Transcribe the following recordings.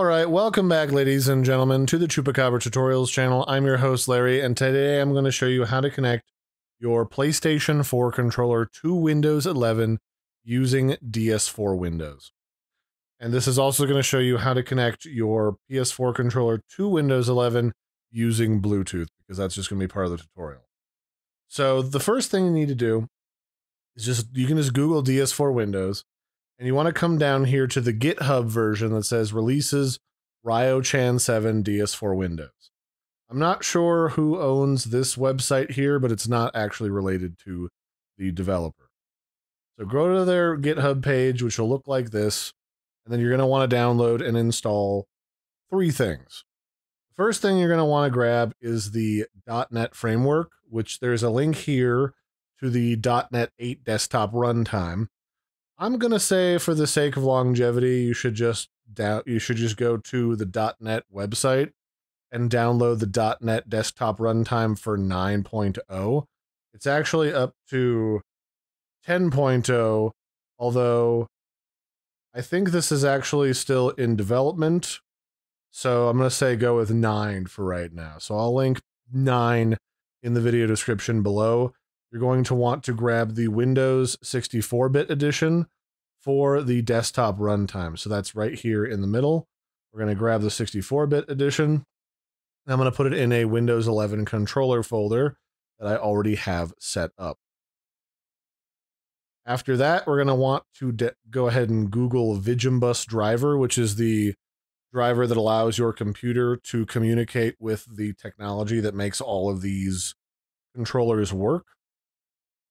All right, welcome back, ladies and gentlemen, to the Chupacabra Tutorials channel. I'm your host, Larry, and today I'm going to show you how to connect your PlayStation 4 controller to Windows 11 using DS4 Windows. And this is also going to show you how to connect your PS4 controller to Windows 11 using Bluetooth, because that's just going to be part of the tutorial. So the first thing you need to do is just, you can just Google DS4 Windows, and you want to come down here to the GitHub version that says releases RyoChan 7 DS4 Windows. I'm not sure who owns this website here, but it's not actually related to the developer. So go to their GitHub page, which will look like this, and then you're going to want to download and install three things. The first thing you're going to want to grab is the .NET framework, which there's a link here to the .NET 8 desktop runtime. I'm gonna say, for the sake of longevity, you should just down you should just go to the .NET website and download the .NET desktop runtime for 9.0. It's actually up to 10.0, although I think this is actually still in development. So I'm gonna say go with nine for right now. So I'll link nine in the video description below you're going to want to grab the Windows 64-bit edition for the desktop runtime. So that's right here in the middle. We're going to grab the 64-bit edition. I'm going to put it in a Windows 11 controller folder that I already have set up. After that, we're going to want to go ahead and Google ViGEmBus driver, which is the driver that allows your computer to communicate with the technology that makes all of these controllers work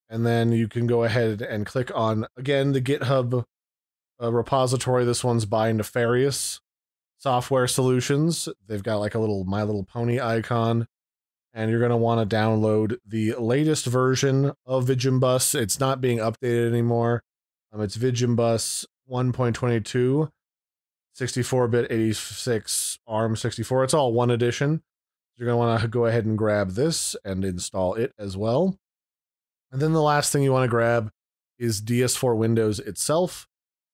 and then you can go ahead and click on again the GitHub uh, repository. This one's by Nefarius Software Solutions. They've got like a little My Little Pony icon, and you're going to want to download the latest version of ViGEmBus. It's not being updated anymore. Um, it's ViGEmBus 1.22, 64-bit 86 ARM64. It's all one edition. You're going to want to go ahead and grab this and install it as well. And then the last thing you want to grab is DS4 Windows itself.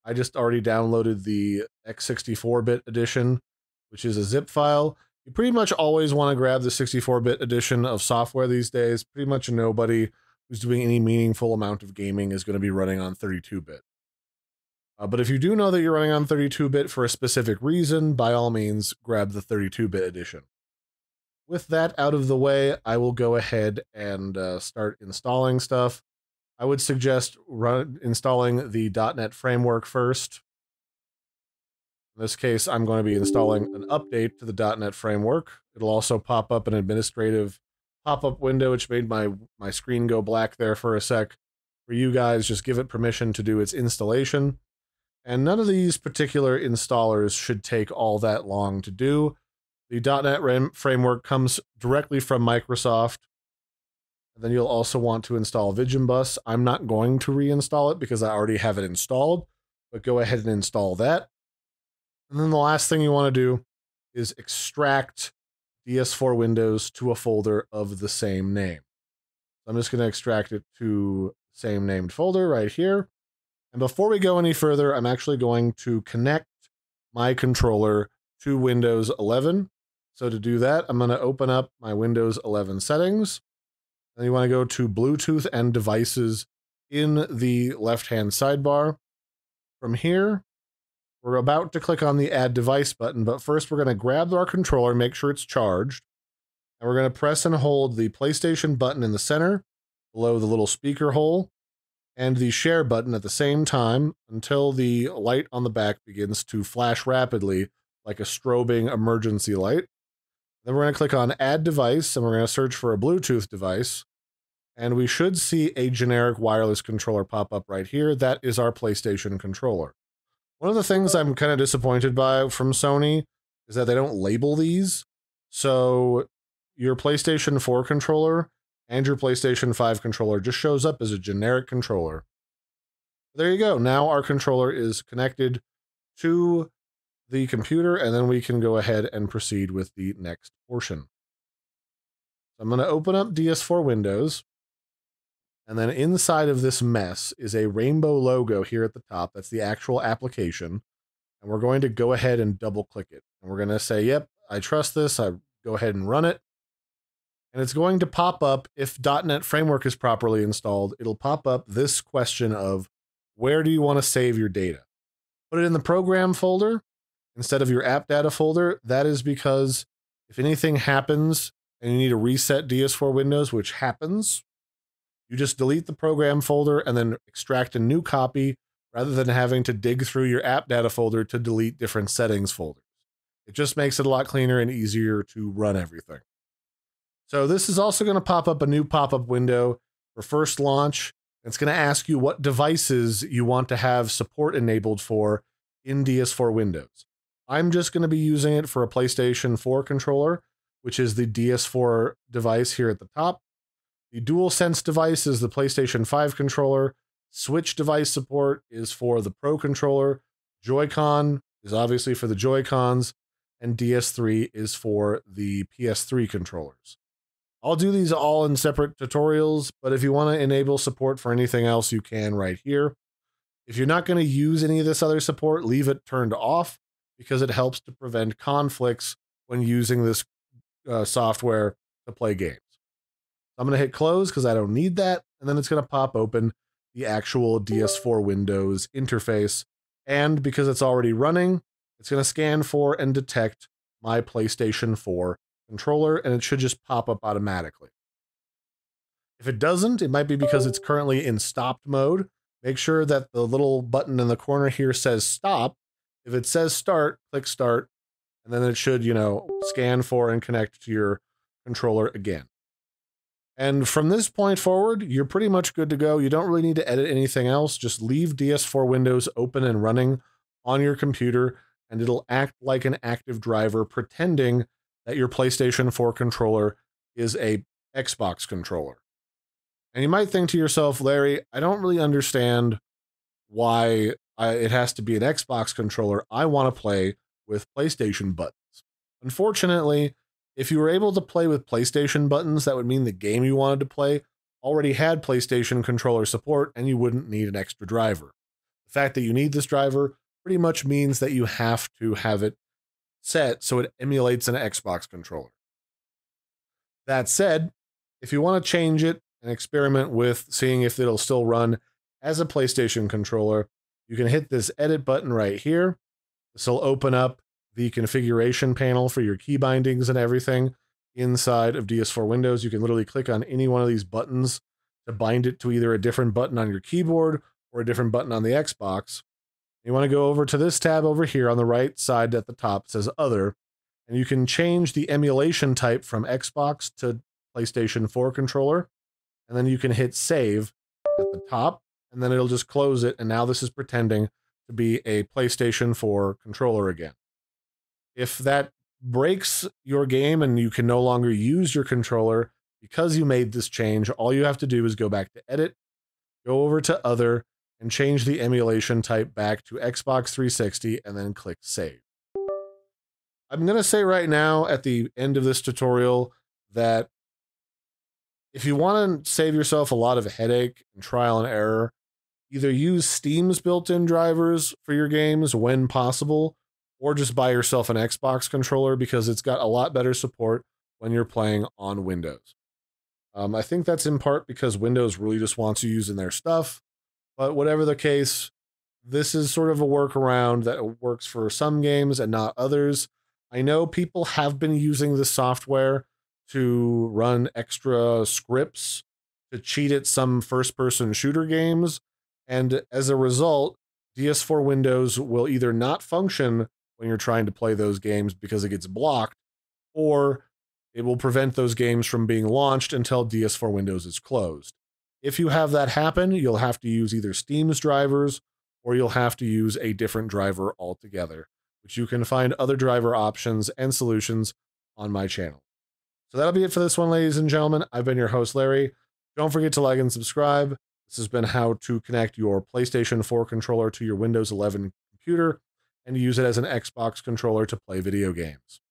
I just already downloaded the x64 bit edition, which is a zip file. You pretty much always want to grab the 64 bit edition of software these days. Pretty much nobody who's doing any meaningful amount of gaming is going to be running on 32 bit. Uh, but if you do know that you're running on 32 bit for a specific reason, by all means, grab the 32 bit edition with that out of the way, I will go ahead and uh, start installing stuff. I would suggest run installing the .NET framework first. In this case, I'm going to be installing an update to the .NET framework. It'll also pop up an administrative pop-up window, which made my, my screen go black there for a sec. For you guys, just give it permission to do its installation. And none of these particular installers should take all that long to do. The .NET framework comes directly from Microsoft. And then you'll also want to install ViGEmBus. I'm not going to reinstall it because I already have it installed, but go ahead and install that. And then the last thing you want to do is extract DS4 Windows to a folder of the same name. So I'm just going to extract it to same named folder right here. And before we go any further, I'm actually going to connect my controller to Windows 11. So to do that, I'm going to open up my Windows 11 settings. And you want to go to Bluetooth and devices in the left-hand sidebar. From here, we're about to click on the Add Device button, but first we're going to grab our controller, make sure it's charged, and we're going to press and hold the PlayStation button in the center, below the little speaker hole, and the Share button at the same time until the light on the back begins to flash rapidly like a strobing emergency light. Then we're going to click on Add Device, and we're going to search for a Bluetooth device. And we should see a generic wireless controller pop up right here. That is our PlayStation controller. One of the things I'm kind of disappointed by from Sony is that they don't label these. So your PlayStation 4 controller and your PlayStation 5 controller just shows up as a generic controller. There you go. Now our controller is connected to the computer, and then we can go ahead and proceed with the next portion. I'm going to open up DS4 Windows, and then inside of this mess is a rainbow logo here at the top. That's the actual application. And we're going to go ahead and double click it. And we're going to say, yep, I trust this. I go ahead and run it. And it's going to pop up if .NET Framework is properly installed. It'll pop up this question of where do you want to save your data? Put it in the program folder instead of your app data folder. That is because if anything happens and you need to reset DS4 Windows, which happens, you just delete the program folder and then extract a new copy rather than having to dig through your app data folder to delete different settings folders. It just makes it a lot cleaner and easier to run everything. So this is also going to pop up a new pop-up window for first launch. It's going to ask you what devices you want to have support enabled for in DS4 Windows. I'm just going to be using it for a PlayStation 4 controller, which is the DS4 device here at the top. The DualSense device is the PlayStation 5 controller. Switch device support is for the Pro controller. Joy-Con is obviously for the Joy-Cons. And DS3 is for the PS3 controllers. I'll do these all in separate tutorials, but if you want to enable support for anything else, you can right here. If you're not going to use any of this other support, leave it turned off because it helps to prevent conflicts when using this uh, software to play games. I'm going to hit close because I don't need that. And then it's going to pop open the actual DS4 Windows interface. And because it's already running, it's going to scan for and detect my PlayStation 4 controller, and it should just pop up automatically. If it doesn't, it might be because it's currently in stopped mode. Make sure that the little button in the corner here says stop. If it says start, click start, and then it should, you know, scan for and connect to your controller again. And from this point forward, you're pretty much good to go. You don't really need to edit anything else. Just leave DS4 Windows open and running on your computer, and it'll act like an active driver, pretending that your PlayStation 4 controller is a Xbox controller. And you might think to yourself, Larry, I don't really understand why It has to be an Xbox controller. I want to play with PlayStation buttons. Unfortunately, if you were able to play with PlayStation buttons, that would mean the game you wanted to play already had PlayStation controller support and you wouldn't need an extra driver. The fact that you need this driver pretty much means that you have to have it set so it emulates an Xbox controller. That said, if you want to change it and experiment with seeing if it'll still run as a PlayStation controller, you can hit this edit button right here. This will open up the configuration panel for your key bindings and everything inside of DS4 Windows. You can literally click on any one of these buttons to bind it to either a different button on your keyboard or a different button on the Xbox. You want to go over to this tab over here on the right side at the top. It says Other. And you can change the emulation type from Xbox to PlayStation 4 controller. And then you can hit Save at the top. And then it'll just close it. And now this is pretending to be a PlayStation 4 controller again. If that breaks your game and you can no longer use your controller because you made this change, all you have to do is go back to Edit, go over to Other, and change the emulation type back to Xbox 360 and then click save. I'm going to say right now at the end of this tutorial that if you want to save yourself a lot of headache and trial and error, either use Steam's built-in drivers for your games when possible, or just buy yourself an Xbox controller because it's got a lot better support when you're playing on Windows. Um, I think that's in part because Windows really just wants you using their stuff. But whatever the case, this is sort of a workaround that works for some games and not others. I know people have been using the software to run extra scripts to cheat at some first person shooter games. And as a result, DS4 Windows will either not function when you're trying to play those games because it gets blocked, or it will prevent those games from being launched until DS4 Windows is closed. If you have that happen, you'll have to use either Steam's drivers or you'll have to use a different driver altogether, which you can find other driver options and solutions on my channel. So that'll be it for this one, ladies and gentlemen. I've been your host, Larry. Don't forget to like and subscribe. This has been how to connect your PlayStation 4 controller to your Windows 11 computer and use it as an Xbox controller to play video games.